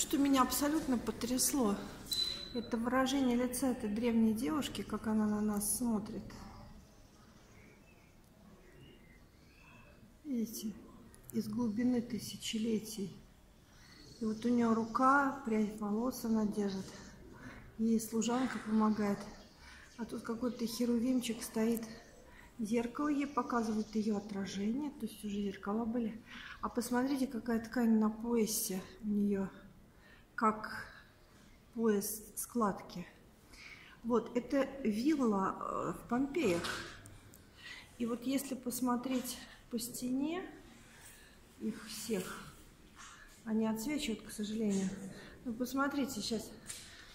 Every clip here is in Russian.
что меня абсолютно потрясло. Это выражение лица этой древней девушки, как она на нас смотрит. Видите, из глубины тысячелетий. И вот у нее рука, прядь волос она держит. Ей служанка помогает. А тут какой-то херувимчик стоит. Зеркало ей показывает ее отражение. То есть уже зеркала были. А посмотрите, какая ткань на поясе у нее. Как пояс складки. Вот, это вилла э, в Помпеях. И вот если посмотреть по стене их всех, они отсвечивают, к сожалению. Ну, посмотрите сейчас,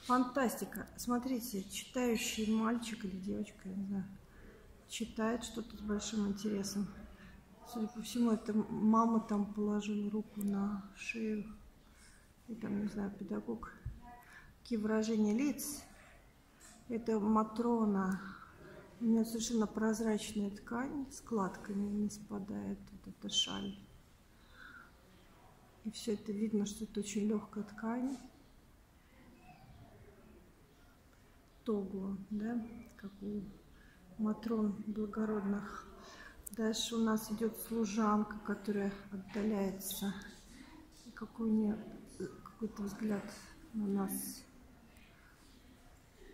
фантастика. Смотрите, читающий мальчик или девочка, я не знаю, читает что-то с большим интересом. Судя по всему, это мама там положила руку на шею. И там, не знаю, педагог какие выражения лиц. Это Матрона. У нее совершенно прозрачная ткань, складками не спадает вот эта шаль. И все это видно, что это очень легкая ткань. Того, да, как у Матрон благородных. Дальше у нас идет служанка, которая отдаляется. какой у нее какой-то взгляд на нас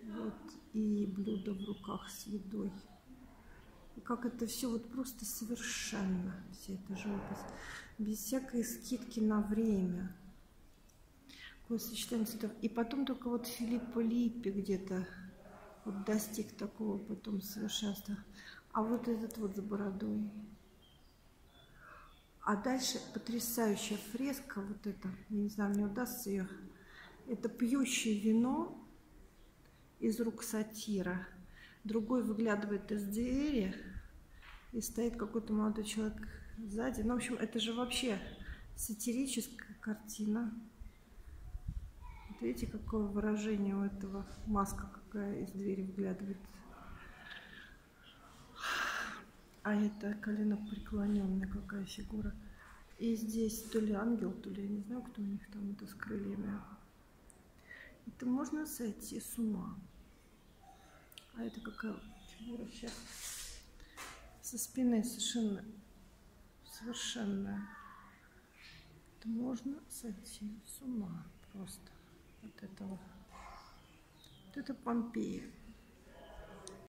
вот, и блюдо в руках с едой. И как это все вот просто совершенно, вся эта живопись, без всякой скидки на время. Какое сочетание цветов. И потом только вот Филиппо Липпи где-то вот достиг такого потом совершенства. А вот этот вот с бородой. А дальше потрясающая фреска, вот это, я не знаю, мне удастся ее. Это пьющее вино из рук сатира. Другой выглядывает из двери, и стоит какой-то молодой человек сзади. Ну, в общем, это же вообще сатирическая картина. Вот видите, какое выражение у этого маска, какая из двери выглядывает. А это колено преклоненная какая фигура. И здесь то ли ангел, то ли я не знаю, кто у них там это с крыльями. Это можно сойти с ума. А это какая фигура сейчас? Со спины совершенно, совершенно. Это можно сойти с ума просто от этого. Вот это Помпея.